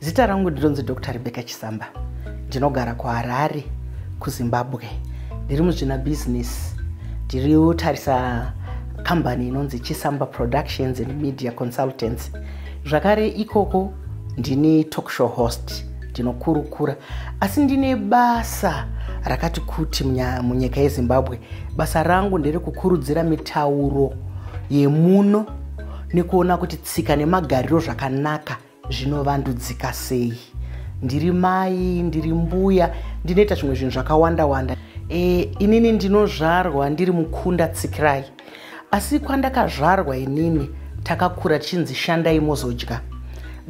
zita rangu ndinonzi dr rebecca chisamba. Ndinogara kuharare kuzimbabwe. Ndiri muzvina business. Ndiri kutarisa kambani inonzi chisamba productions and media consultants. Zvakare ikoko ndine talkshow host ndinokurukura. Asi ndine basa rakati kuti munyika yezimbabwe. Basa rangu nderekukurudzira mitauro yemuno nekuona kuti tsika nemagariro zvakanaka zvinovandudzika sei. Ndiri mai ndiri mbuya ndinoita zvimwe zvinhu zvakawanda wanda. E, inini ndinozvarwa ndiri mukunda tsikirai. Asi kwandakazvarwa inini takakura tichinzi shandai mozodya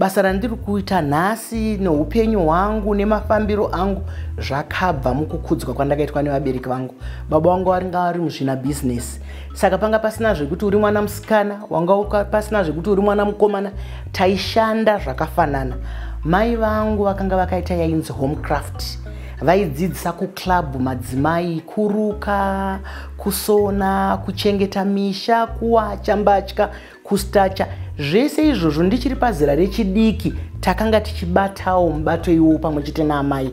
basa randiri kuita nhasi neupenyu hwangu nemafambiro angu zvakabva mukukudzwa kwandakaitwa nevabereki vangu. Baba vangu varinga vari muzvina bhizinesi saka panga pasina zvekuti uri mwana musikana wanga pasina zvekuti uri mwana mukomana taishanda zvakafanana. Mai vangu vakanga vakaita yainzi homecraft. Vaidzidzisa kuklabhu madzimai kuruka kusona kuchengeta misha kuwacha mbatya kustacha. Zvese izvozvo ndichiri pazera rechidiki takanga tichibatawo mubato iwowo pamwe chete naamai.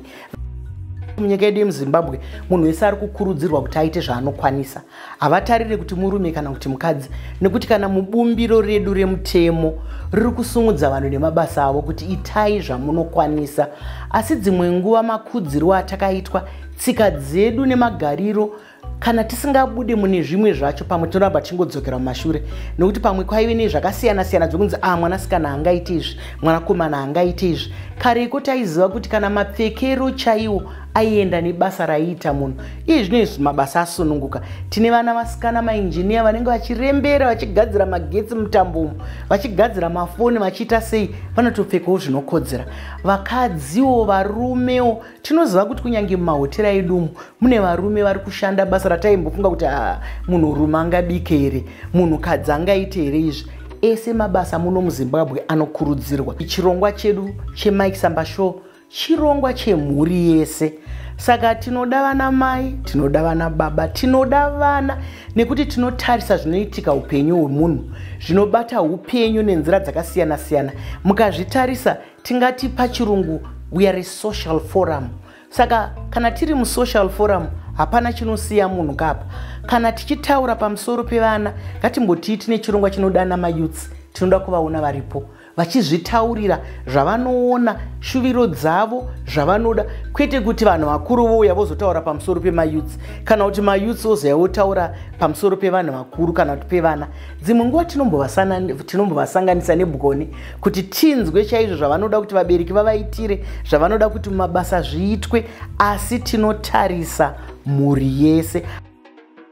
Munyika yedu yemuzimbabwe munhu wese ari kukurudzirwa kuti aite zvaanokwanisa. Havatarire kuti murume kana kuti mukadzi nekuti kana mubumbiro redu remutemo riri kusumudza vanhu nemabasa avo kuti itai zvamunokwanisa. Asi dzimwe nguva makudziro atakaitwa tsika dzedu nemagariro kana tisingabude mune zvimwe zvacho pamwe tinoramba tichingodzokera mumashure nekuti pamwe kwaive nezvakasiyana-siyana dzokunzi a ah, mwanasikana hangaite izvi mwanakomana hangaite izvi. Kareko taiziva kuti kana mapfekero chaiwo aienda nebasa raiita munhu. Iye zvino izvi mabasa asununguka. Tine vana vasikana mainjiniya vanenge vachirembera vachigadzira magetsi mutambomo vachigadzira mafoni vachiita sei vanotopfekawo zvinokodzera. Vakadziwo varumewo tinoziva kuti kunyange mumahotera edumo mune varume vari kushanda basa rataimbofunga kuti ah, munhurume angabike here? Munhukadzi angaite here izvi? Ese mabasa muno muzimbabwe anokurudzirwa. Chirongwa chedu chemike samba show chirongwa chemhuri yese. Saka tinoda vana mai tinoda vana baba tinoda vana nekuti tinotarisa zvinoitika upenyu hwemunhu zvinobata upenyu nenzira dzakasiyana-siyana. Mukazvitarisa tingati pachirungu we are a social forum. Saka kana tiri musocial forum hapana chinosiya munhu kapa kana tichitaura pamusoro pevana ngatimbotii tine chirongwa chinodana mayouths tinoda kuvaona varipo vachizvitaurira zvavanoona shuviro dzavo zvavanoda. Kwete kuti vanhu vakuru vouya vozotaura pamusoro pemayouths kana kuti mayouths ozouya votaura pamusoro pevanhu vakuru kana kuti pevana. Dzimwe nguva tinombovasanganisa nebwoni kuti tinzwe chaizvo zvavanoda kuti vabereki vavaitire zvavanoda kuti mabasa zviitwe asi tinotarisa mhuri yese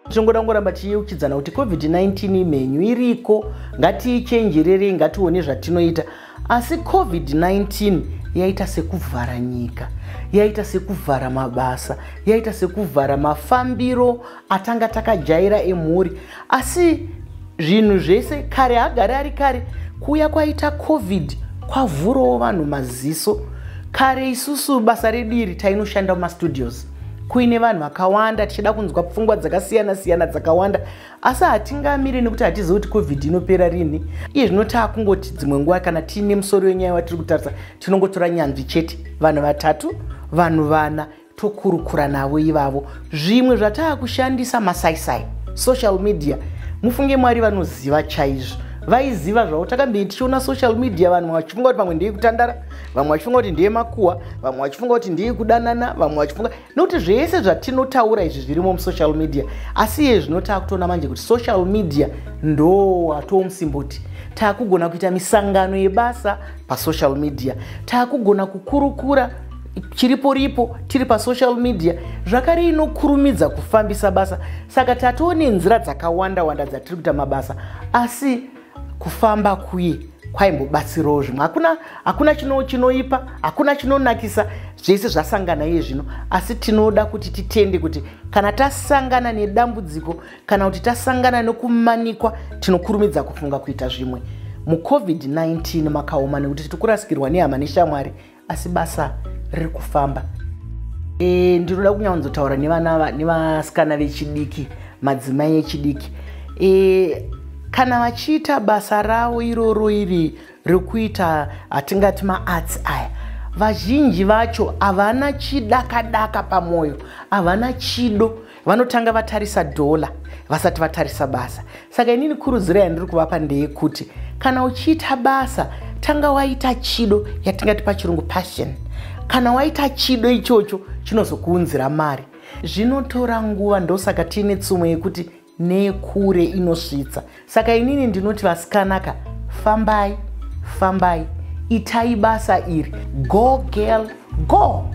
tinongoda kungoramba tichiuchidzana kuti covid-19 mhenyu iriko ngatiichenjererei ngatione zvatinoita. Asi covid-19 yaita sekuvhara nyika yaita sekuvhara mabasa yaita sekuvhara mafambiro atanga takajaira emhuri. Asi zvinhu zvese kare agare ari kare kuuya kwaita covid kwavhurawo vanhu maziso. Kare isusu basa redu iri tainoshanda mumastudios kuine vanhu vakawanda tichida kunzwa pfungwa dzakasiyana-siyana dzakawanda. Asi hatingamiri nekuti hatizivi kuti covid inopera rini. Iye zvino taakungoti dzimwe nguva kana tiine musoro wenyaya watiri kutarisa tinongotora nyanzvi chete. Vanhu vatatu vanhu vana tokurukura navo ivavo. Zvimwe zvataakushandisa masaisai social media. Mufunge mwari vanoziva chaizvo vaiziva zvavo. Takambei tichiona social media vanhu vachifunga kuti pamwe ndeye kutandara vamwe vachifunga kuti ndeye makuhwa vamwe vachifunga kuti ndeye kudanana vamwe vachifunga nokuti zvese zvatinotaura izvi zvirimo musocial media. Asi iye zvino taakutoona manje kuti social media ndo hatoo musimboti. Taakugona kuita misangano yebasa pasocial media. Taakugona kukurukura chiripo ripo tiri pasocial media. Zvakare inokurumidza kufambisa basa. Saka tatoone nzira dzakawanda wanda dzatiri kuita mabasa. Asi kufamba kuye kwaimbobatsirawo zvimwe. Hakuna hakuna chinoipa chino hakuna chinonakisa. Zvese zvasangana iye zvino. Asi tinoda kuti titende kuti kana tasangana nedambudziko kana kuti tasangana nekumanikwa tinokurumidza kufunga kuita zvimwe. Mucovid-19 makaoma nekuti tiri kurasikirwa nehama neshamwari asi basa riri kufamba e, ndinoda kunyanzotaura nevasikana vechidiki madzimai echidiki. E, kana vachiita basa ravo iroro iri rekuita atingati maarts aya vazhinji vacho havana chidakadaka pamwoyo havana chido. Vanotanga vatarisa dhola vasati vatarisa basa. Saka inini kurudziro yandiri kuvapa ndeyekuti kana uchiita basa tanga waita chido yatingati pachirungu passion. Kana waita chido ichocho chinozokuunzira mari. Zvinotora nguva ndosaka tiine tsumo yekuti nekure inosvitsa. Saka inini ndinoti vasikanaka fambai fambai. Itai basa iri. Go girl go